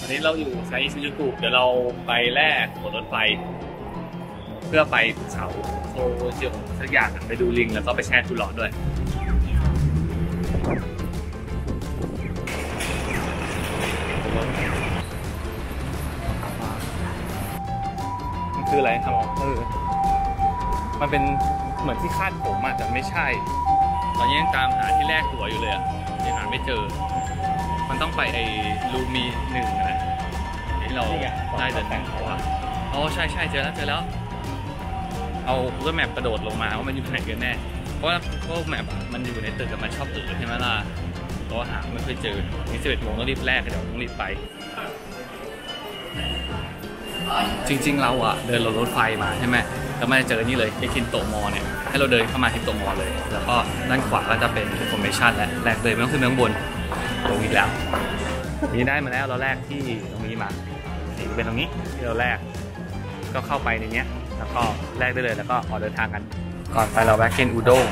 วันนี้เราอยู่ไซชิจูกุเดี๋ยวเราไปแลกหัวรถไฟ เพื่อไปเขาโซเชียลสักอย่างไปดูลิงแล้วก็ไปแช่ทุร้อนด้วยมันคืออะไรครับเออมันเป็นเหมือนที่คาดผมอะแต่ไม่ใช่ ตอนนี้ยังตามหาที่แรกหัวอยู่เลยอะยังหาไม่เจอ มันต้องไปไอ้ลูมีหนึ่งนะที่เราได้เดินทางเขาอะอ๋อใช่ใช่เจอแล้วเจอแล้ว เอา Google Map กระโดดลงมาว่ามันอยู่ไหนกันแน่ เพราะว่า Google Map มันอยู่ในตึกอะมันชอบเออใช่ไหมล่ะเราหาไม่เคยเจอนี่สิบเอ็ดโมงต้องรีบแรกเดี๋ยวต้องรีบไป จริง ๆ เราอะเดินรถไฟมาใช่ไหมแล้วมันจะเจอนี่เลยไอคินโตมอเนี่ยให้เราเดินเข้ามาที่โตมอเลย แล้วก็ด้านขวาก็จะเป็น information และแรกเลยไม่ต้องขึ้นไปข้างบน ตรงนี้แล้วนี่ได้มาแล้วเราแรกที่ตรงนี้มานี่เป็นตรงนี้ที่เราแรกก็เข้าไปในนี้แล้วก็แลกได้เลยแล้วก็ออกเดินทางกัน ก่อนไปเราแวะกินอุด้ง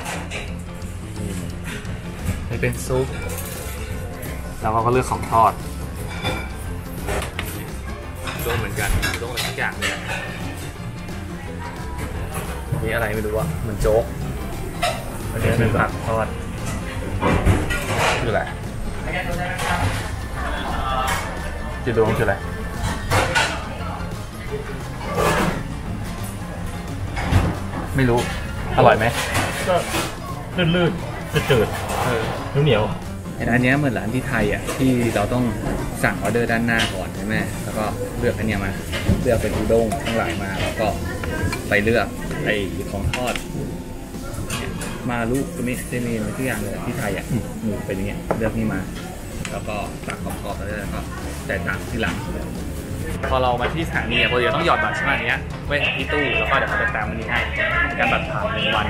นี่เป็นซุปแล้วเราก็เลือกของทอดอุด้งเหมือนกันอุด้งอะไรทุกอย่างเลยนี่อะไรไม่รู้อะเหมือนโจ๊กอันนี้เป็นผักทอดคืออะไร จุดดวงคืออะไรไม่รู้ อร่อยไหมก็ลื่นๆจืดเออๆเหนียวอันเนี้ยเหมือนร้านที่ไทยอะที่เราต้องสั่งออเดอร์ด้านหน้าก่อนใช่ไหมแล้วก็เลือกอันเนี้ยมา เลือกเป็นอุด้งทั้งหลายมา แล้วก็ไปเลือกไอ้ของทอด เนี่ยมาลูกตัวนี้จะมีทุกอย่างเลยที่ไทยอะหมูเป็นอย่างเงี้ยเลือกนี่มา แล้วก็ตักของกรอบๆแล้วก็จ่ายตังค์ที่หลังพอเรามาที่สถานีอะพอดีต้องหยอดบัตรใช่ไหมอันเนี้ยไว้ที่ตู้แล้วก็เดี๋ยวเขาจะตามมันนี้ให้การบัตรผ่านหนึ่งวัน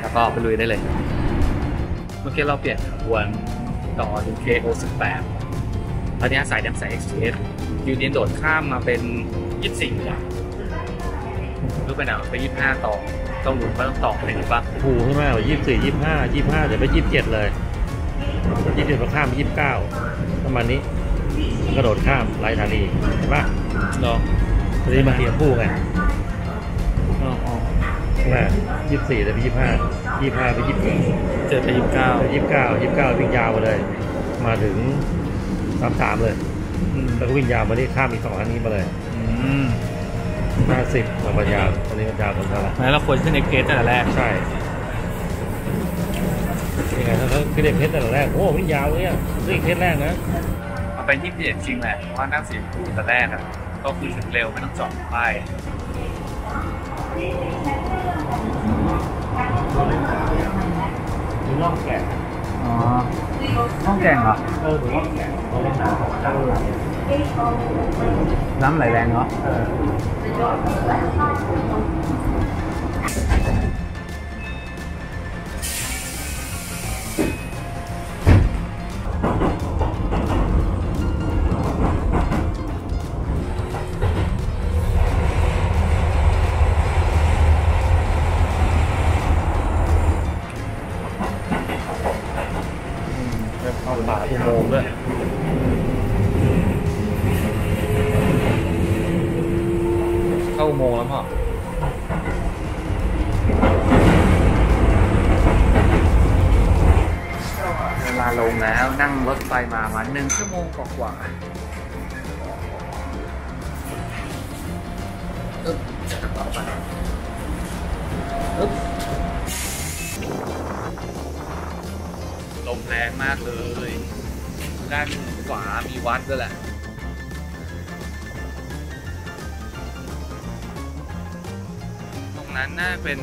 แล้วก็ไปลุยได้เลย เมื่อกี้เราเปลี่ยนขบวนต่อถึง KO 18ตอนนี้สายแดมสาย Express ยูเนียนโดดข้ามมาเป็น 24เลยรู้ไปไหนไป 25 ต่อ ต้องหนุนว่าต้องต่ออะไรดีป่ะผูใช่ไหมยี่สิบสี่ยี่สิบห้ายี่สิบห้าเดี๋ยวไปยี่สิบเจ็ดเลยยี่สิบเจ็ดมาข้ามยี่สิบเก้าประมาณนี้ กระโดดข้ามไร้ธานีเห็นปะรอตอนนี้มาเทียมผู้ไงอ๋ออ๋อนะยี่สิบสี่แต่ไปยี่สิบห้ายี่สิบห้าไปยี่สิบเจอไป29ยี่สิบเก้ายี่สิบเก้าวิ่งยาวมาเลย มาถึงสามสามเลยอืมแล้วก็วิ่งยาวมาที่ข้ามอีกสองอันนี้มาเลย อืม ห้าสิบมาปัญญาวตอนนี้มันยาวตรงนั้นละงั้นเราควรขึ้น Express ตั้งแต่แรก ใช่ยังไงถ้าเขาขึ้นเด็กเพชรแต่ละแรก โอ้วิ่งยาวเลยอะวิ่งเพชรแรกนะ มันเป็น21จริงแหละเพราะว่านั่งสีชมพูแต่แรกอะ ก็คือถึงเร็วไม่ต้องจอดป้ายถึงร่องแก่อ๋อห้องแกงเหรอ เออถึงร่องแก่เขาเล่นน้ำตั้งหลังน้ำไหลแรง เนาะเแล้วนั่งรถไฟมามาหนึ่งชั่วโมงกว่าๆอึ๊บจะกระเป๋าไปอึ๊บลมแรงมากเลย ด้านขวามีวัดด้วยแหละตรงนั้นน่าเป็น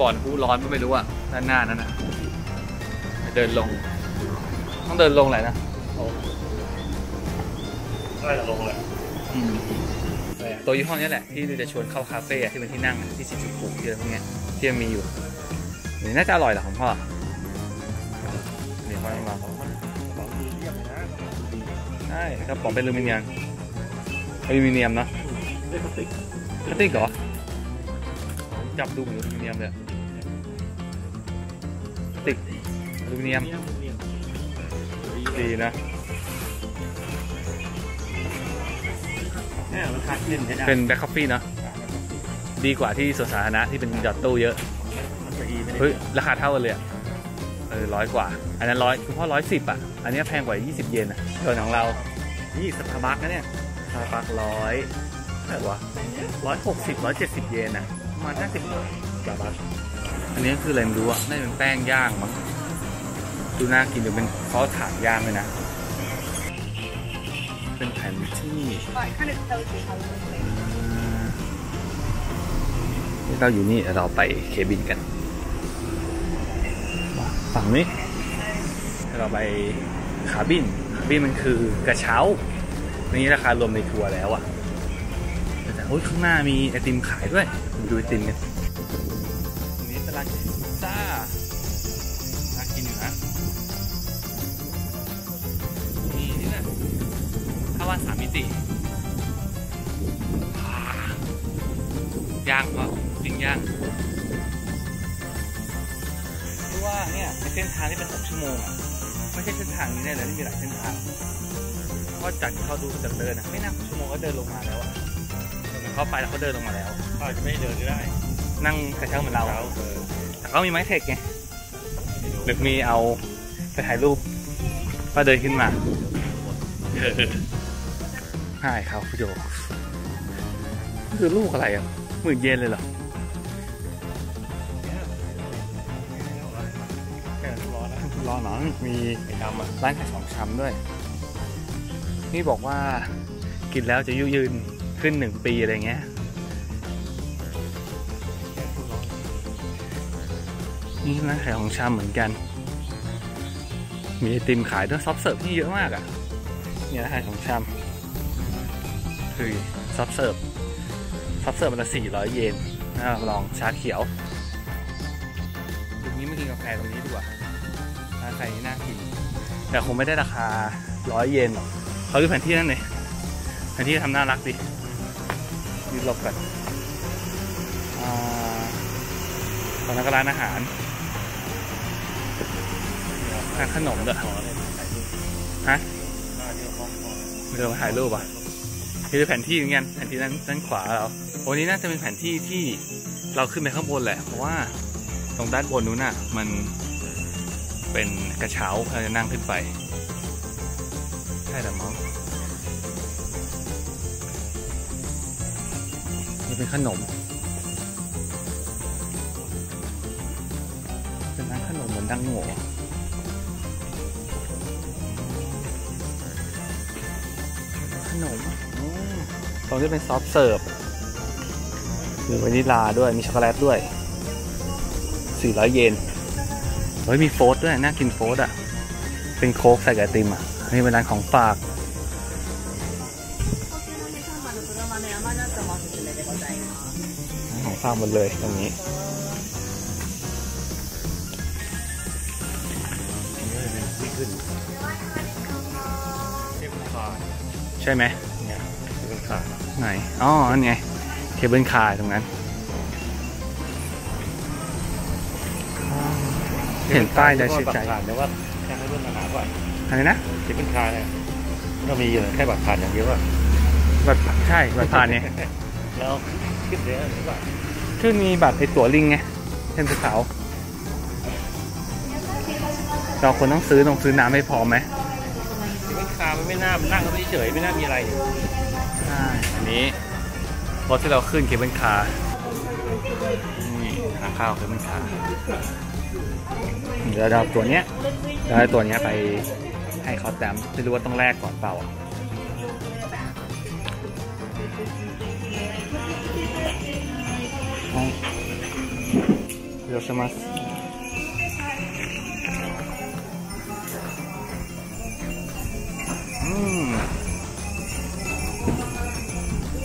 บ่อนผู้ร้อนก็ไม่รู้อะด้านหน้านั่นนะเดินลง ต้องเดินลงแหละนะน่าจะลงเลยตัวยี่ห้อนี้แหละที่จะชวนเข้าคาเฟ่อะที่เป็นที่นั่งอะที่ชิจูกุที่อะไรพวกเนี้ยที่ยังมีอยู่นี่น่าจะอร่อยแหละของพ่อนี่พ่อให้มาของใช่กระป๋องเป็นอลูมิเนียมอลูมิเนียมเนอะเล่นพลาสติกพลาสติกเหรอจับดูเหมือนอลูมิเนียมเลยพลาสติกอลูมิเนียม ดีนะาขึ้นใช้ได้เป็นแบ็คคอฟฟี่เนาะดีกว่าที่สวนสาธารณะที่เป็นหยอดตู้เยอะ มันจะอีไม่ได้เฮ้ย ราคาเท่ากันเลยอะเออร้อยกว่า อันนั้นร้อยคุณพ่อร้อยสิบอะ อันเนี้ยแพงกว่า 20 เยนอะส่วนของเรา นี่สตาร์บัคนะเนี่ยสตาร์บัคร้อยเท่าไหร่วะร้อยหกสิบร้อยเจ็ดสิบเยนอะประมาณห้าสิบบาทสตาร์บัคอันนี้คืออะไรไม่รู้อะน่าจะเป็นแป้งย่างมั้ง ดูน่ากินเดี๋ยวเป็นซอสถ่านย่างเลยนะ เป็นแผ่นที่ But it kind of tells you how long it เราอยู่นี่เราไปเคบินกัน ฝั่งนี้ เราไปคาบินคาบินมันคือกระเช้านี่ราคารวมในทัวร์แล้วอะแต่โอ้ยข้างหน้ามีไอติมขายด้วย ดูไอติมกันตรงนี้ตลาดพิซซ่า ถ้าว่าสามมิติอ่าย่างก็ปิ้งย่างคือว่าเนี่ยในเส้นทางที่เป็นหกชั่วโมงอะไม่ใช่เส้นทางนี้แน่เลยที่มีหลายเส้นทางเพราะจากที่เขาดูจากเดินอะไม่น่าหกชั่วโมงก็เดินลงมาแล้วอะเหมือนเขาไปแล้วเขาเดินลงมาแล้วก็จะไม่เดินก็ได้ นั่งกระเช้าเหมือนเราเช้าเออแต่เขามีไม้เทคไงหรือมีเอาไปถ่ายรูปก็เดินขึ้นมา ใช่ครับพี่โจคือลูกอะไรอะหมื่นเยนเลยเหรอแค่ร้อนแล้วรอหนอนมีไม่ทำอะร้านขายของชำด้วย นี่บอกว่ากินแล้วจะอายุยืนขึ้นหนึ่งปีอะไรเงี้ยแค่ร้อนนี่ร้านขายของชำเหมือนกัน มีไอติมขายด้วย soft serve ที่เยอะมากอะ เนี่ยร้านขายของชำ คือ soft serve soft serve มันละสี่ร้อยเยนนะครับลองชาเขียวตรงนี้ไม่กินกาแฟตรงนี้ดีกว่าร้านใครนี่น่ากิน แต่คงไม่ได้ราคาร้อยเยนหรอกเขาดูแผนที่นั่นเลยแผนที่ทำน่ารักดิยืนหลบกันอ่าตอนนั้นก็ร้านอาหารร้านขนมด้วยขอเลยถ่ายรูปฮะหน้าที่เรามองขอไม่เดินมาถ่ายรูปอะ คือแผนที่เหมือนกันแผนที่ด้านด้านขวาเราโอ้นี้น่าจะเป็นแผนที่ที่เราขึ้นไปข้างบนแหละ เพราะว่าตรงด้านบนนู้นน่ะ มันเป็นกระเช้าเราจะนั่งขึ้นไป ใช่แต่มั้งนี่เป็นขนม เป็นร้านขนมเหมือนดังโง่ขนม ตรงนี้เป็น soft serve มีวานิลาด้วยมีช็อกโกแลตด้วย 400 เยนเฮ้ยมี float ด้วยน่ากิน float อะ เป็นโค้กใส่ไอติมอะนี่เป็นร้านของฝากของฝากหมดเลยตรงนี้ใช่ไหม ไหน อ๋อนั่นไง cable car ตรงนั้น เห็นป้ายแล้วชื่นใจบัตรผ่านแต่ว่าแค่ไม่เรื่องอาหารก่อนอะไรนะเทปขาดเนี่ยก็มีอยู่แค่บัตรผ่านอย่างเดียวอะบัตรใช่บัตรผ่านเนี่ยแล้วขึ้นเดี๋ยวหรือเปล่าคือมีบัตรไอตั๋วลิงไงเส้นภูเขาเราควรต้องซื้อต้องซื้อน้ำให้พร้อมไหม ไม่คามันไม่น่ามันนั่งก็ไม่เฉยไม่น่ามีอะไรอันนี้รถที่เราขึ้นเคเบิลคาร์นี่ทางเข้าเคเบิลคาร์เดี๋ยวเราตัวเนี้ยเราตัวเนี้ยไปให้เขาแต้มไม่รู้ว่าต้องแลกก่อนเปล่าอะเดี๋ยวสมัคร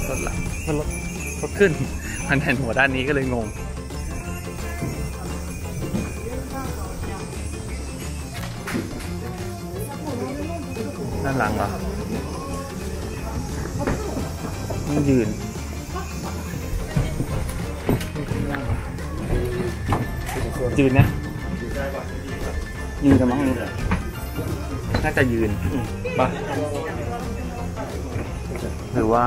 รถหลังรถรถขึ้น มันแผ่นหัวด้านนี้ก็เลยงง ด้านหลังเหรอต้องยืนยืนนะยืนกันมั้งน่าจะยืน ปะหรือว่า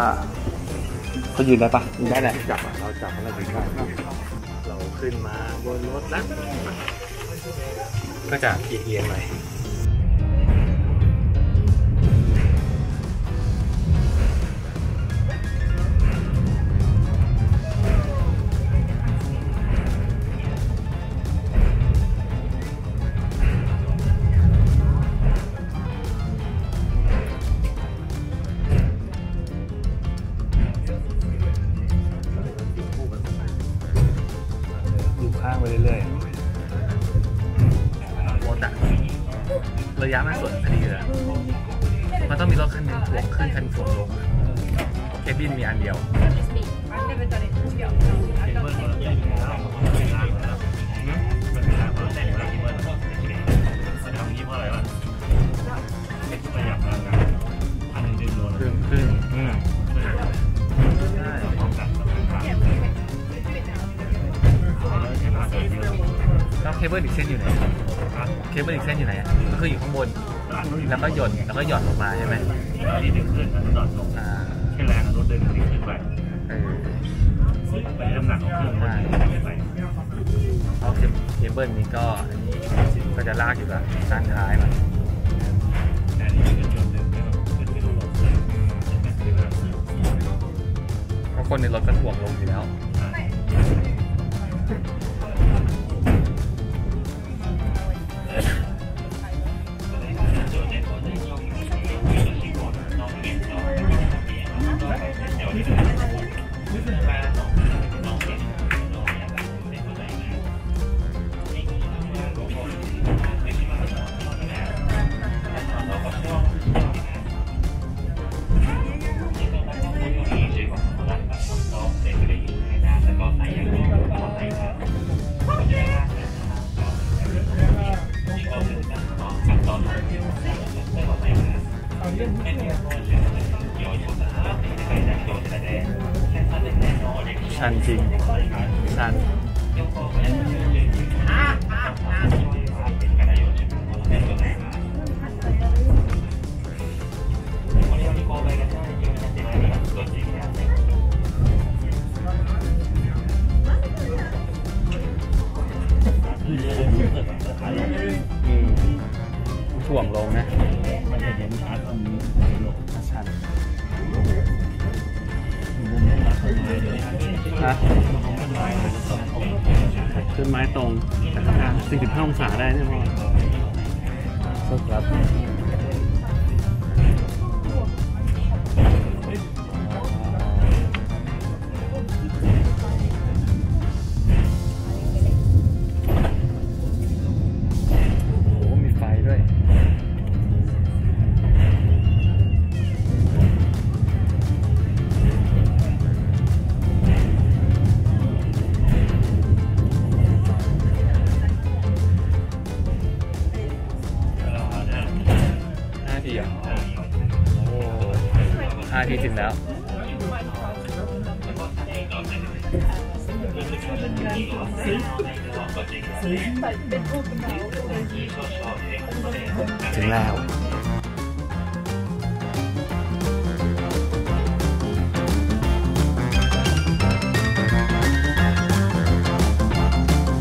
เขายืนได้ปะยืนได้แหละจับเราจับอะไรถึงได้เราขึ้นมาบนรถแล้วก็จะเอียงๆหน่อย บิลนี้ก็อันนี้ก็จะลากอยู่กับด้านท้ายมันเป็นยนต์ดึงไม่ต้องขึ้นไปลงเพราะคนในรถก็ถ่วงลงอยู่แล้ว ชันจริง ชันอืมถ่วงลงนะมั นจะเห็นชัดตรงนี้ลงชันนี้าต้นไม้เลยนะต้นขึ้นไม้ตรงสี่สิบห้าองศาได้แนี่ยพ่อครับาทีเหรอโอ้ห้าทีถึงแล้วถึงแล้ว